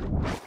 you